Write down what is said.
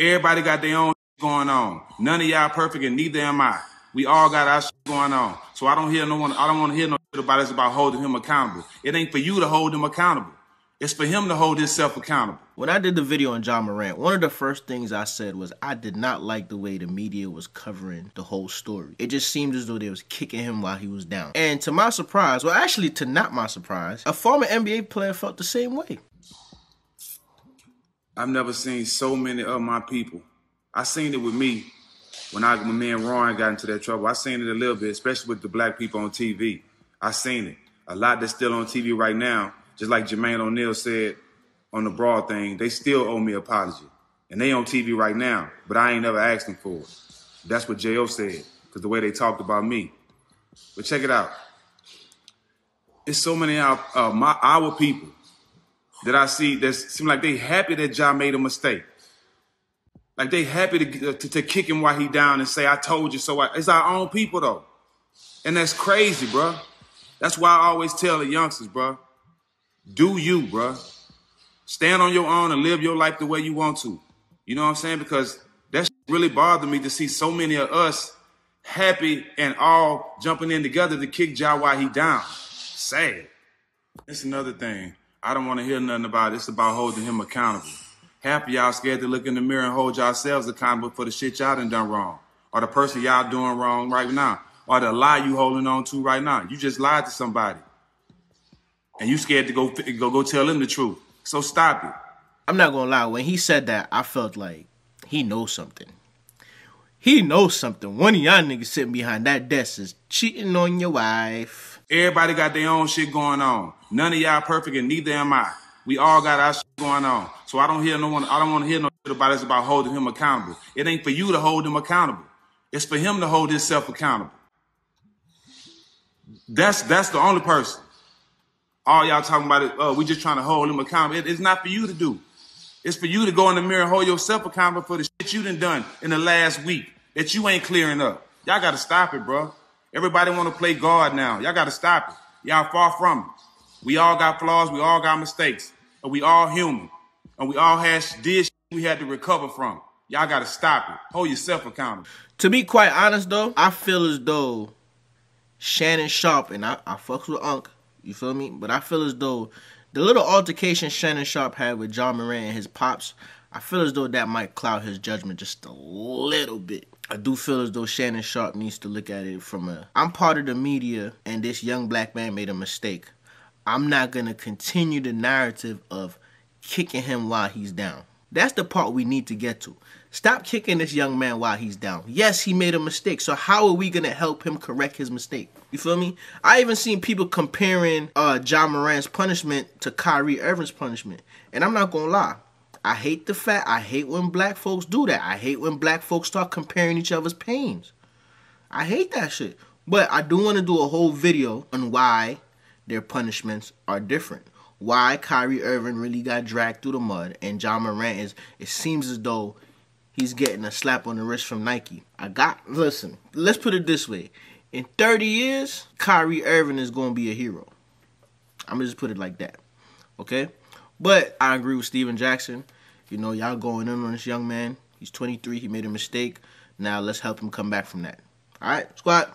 Everybody got their own going on. None of y'all perfect, and neither am I. We all got our shit going on. So I don't hear no one. I don't want to hear no shit about this about holding him accountable. It ain't for you to hold him accountable. It's for him to hold himself accountable. When I did the video on Ja Morant, one of the first things I said was I did not like the way the media was covering the whole story. It just seemed as though they was kicking him while he was down. And to my surprise, well actually to not my surprise, a former NBA player felt the same way. I've never seen so many of my people. I seen it with me when I me and Ron got into that trouble. I seen it a little bit, especially with the black people on TV. I seen it. A lot that's still on TV right now, just like Jermaine O'Neal said on the broad thing, they still owe me apology. And they on TV right now, but I ain't never asked them for it. That's what J.O. said, because the way they talked about me. But check it out. It's so many of uh, my our people that I see that seem like they happy that Ja made a mistake. Like they happy to, uh, to, to kick him while he down and say, I told you so. It's our own people though. And that's crazy, bro. That's why I always tell the youngsters, bro, do you, bro. Stand on your own and live your life the way you want to. You know what I'm saying? Because that really bothered me to see so many of us happy and all jumping in together to kick Ja while he down. Sad. It's another thing. I don't want to hear nothing about it. It's about holding him accountable. Half of y'all scared to look in the mirror and hold yourselves accountable for the shit y'all done done wrong. Or the person y'all doing wrong right now. Or the lie you holding on to right now. You just lied to somebody. And you scared to go go go tell them the truth. So stop it. I'm not gonna lie, when he said that, I felt like he knows something. He knows something. One of y'all niggas sitting behind that desk is cheating on your wife. Everybody got their own shit going on. None of y'all perfect, and neither am I. We all got our shit going on. So I don't hear no one. I don't want to hear no shit about this about holding him accountable. It ain't for you to hold him accountable. It's for him to hold himself accountable. That's that's the only person. All y'all talking about it. Oh, we just trying to hold him accountable. It, it's not for you to do. It's for you to go in the mirror and hold yourself accountable for the shit you done done in the last week that you ain't clearing up. Y'all got to stop it, bro. Everybody want to play God now. Y'all got to stop it. Y'all far from it. We all got flaws. We all got mistakes. And we all human. And we all had did we had to recover from. Y'all got to stop it. Hold yourself accountable. To be quite honest, though, I feel as though Shannon Sharpe, and I, I fucks with Unc, you feel me? But I feel as though the little altercation Shannon Sharpe had with Ja Morant and his pops, I feel as though that might cloud his judgment just a little bit. I do feel as though Shannon Sharpe needs to look at it from a I'm part of the media and this young black man made a mistake. I'm not to continue the narrative of kicking him while he's down. That's the part we need to get to. Stop kicking this young man while he's down. Yes, he made a mistake. So how are we to help him correct his mistake? You feel me? I even seen people comparing uh Ja Morant's punishment to Kyrie Irving's punishment. And I'm not to lie. I hate the fact, I hate when black folks do that. I hate when black folks start comparing each other's pains. I hate that shit. But I do want to do a whole video on why their punishments are different. Why Kyrie Irving really got dragged through the mud and Ja Morant is, it seems as though he's getting a slap on the wrist from Nike. I got, listen, let's put it this way. In 30 years, Kyrie Irving is going to be a hero. I'm going to just put it like that. Okay? But I agree with Stephen Jackson. You know, y'all going in on this young man. He's 23. He made a mistake. Now let's help him come back from that. All right, squad.